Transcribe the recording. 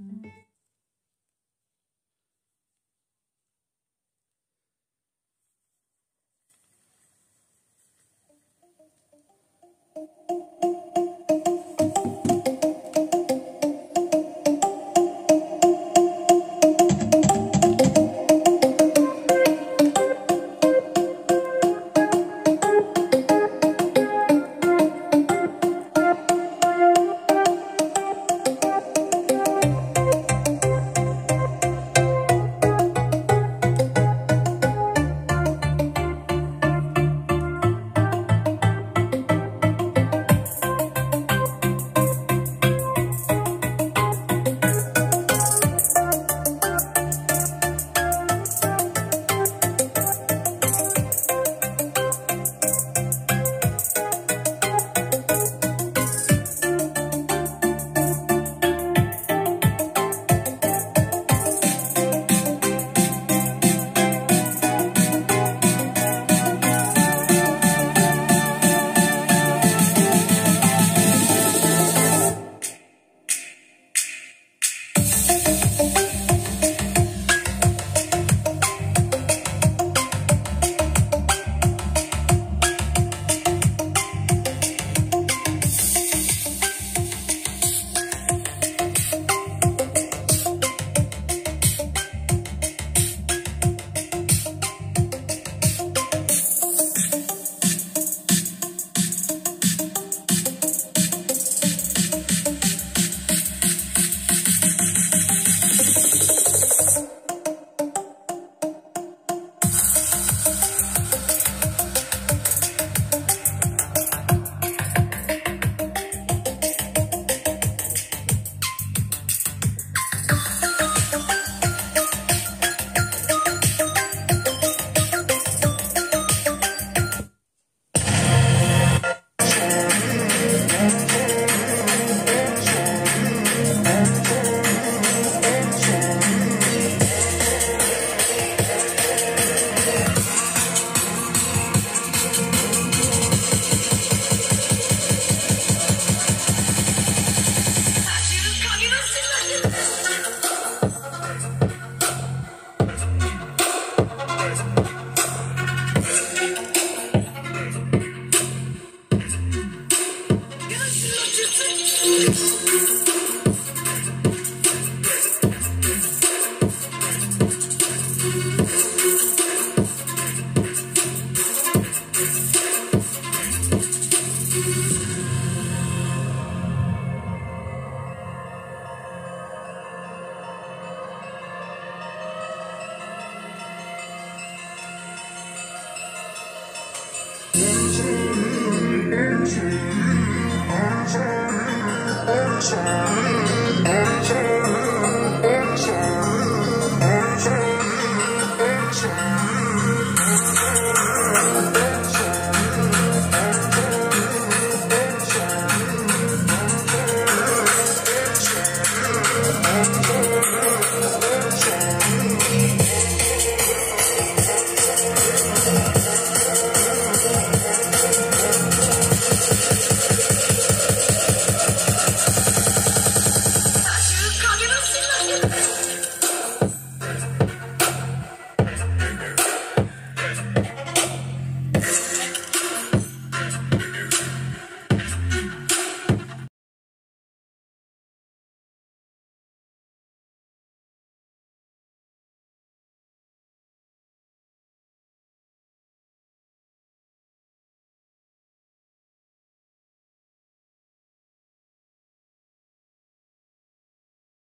I'm sorry. time.